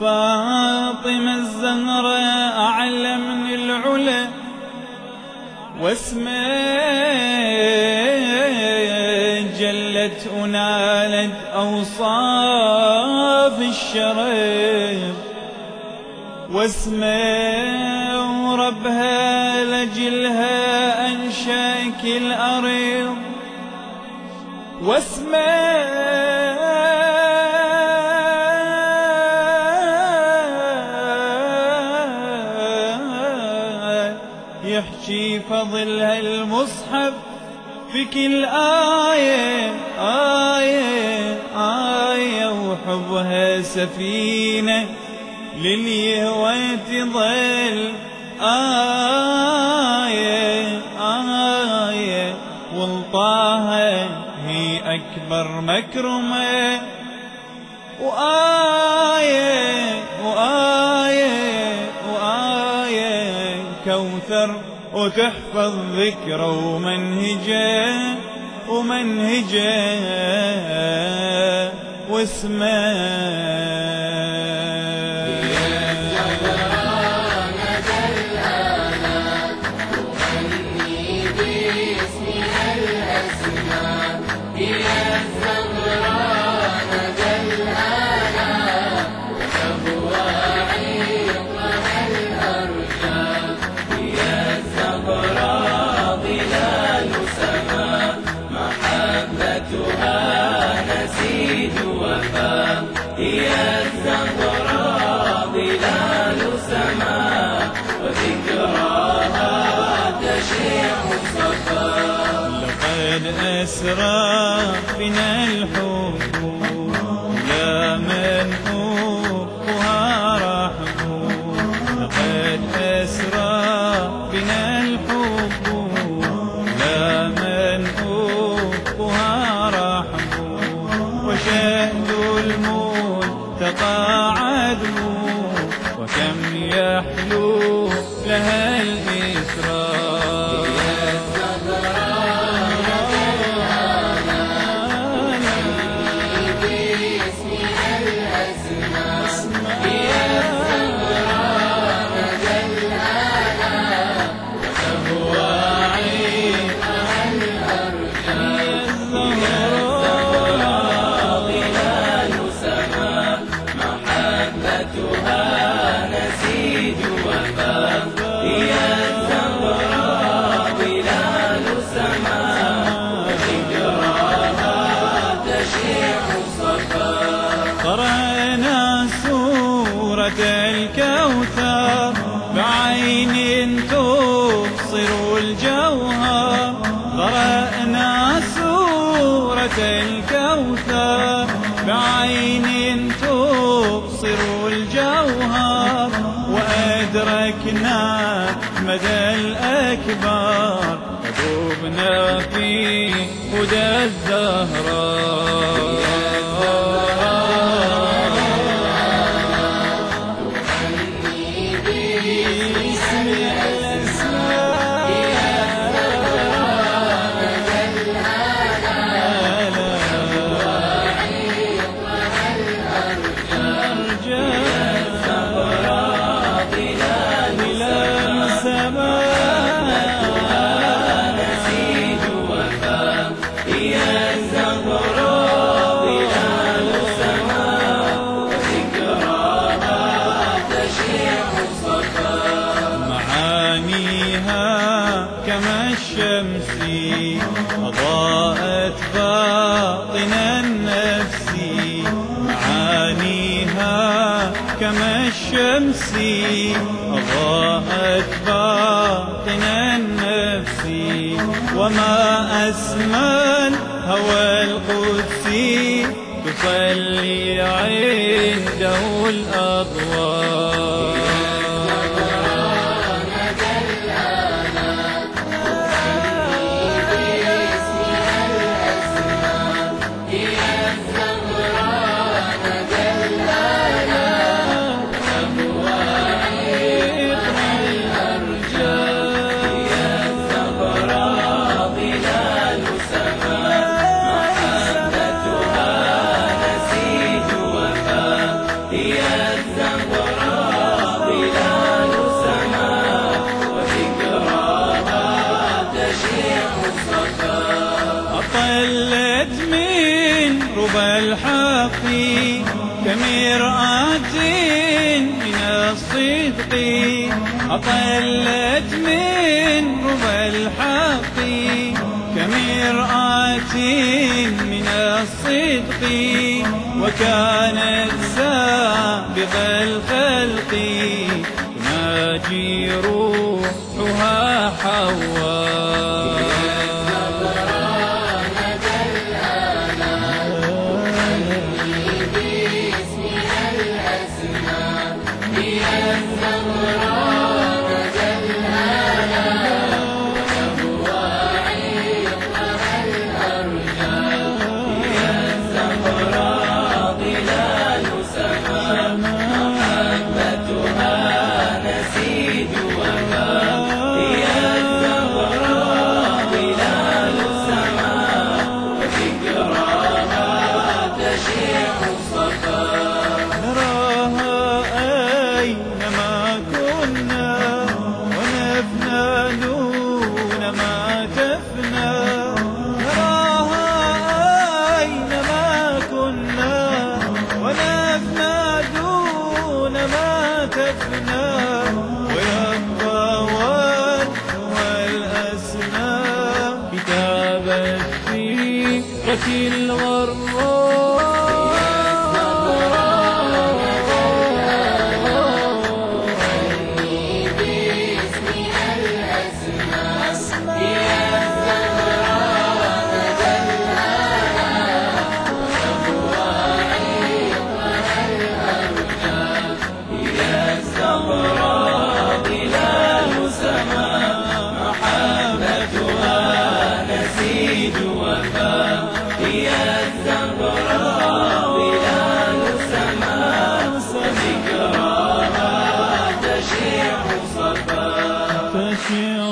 فاطمة الزهرة أعلى من العلا. واسمه جلت ونالت أوصاف الشرف واسمه وربها لجلها أنشا كل أرض واسمه يحكي فضل هالمصحف في كل آية آية آية وحبها سفينة. لليهوى تظل آية آية. والطاها هي أكبر مكرمة. وآية وآية وآية. كوثر وتحفظ ذكره ومنهجه ومنهجه واسمه. باسم الأسماء. يا لقد أسرى بنا الحب يا من تبصر الجوهر. قرأنا سورة الكوثر بعين تبصر الجوهر. وأدركنا مدى الأكبر وذوبنا في هدى الزهراء. معانيها كما الشمس أضاءت باطن النفس معانيها كما الشمس أضاءت باطن النفس. وما أسمى الهوى القدسي تصلي عنده الأضواء. الحق كمرآة من الصدق. أطلت من ربى الحق كمرآة من الصدق. وكانت سابق الخلق تناجي روحها حواء Yeah.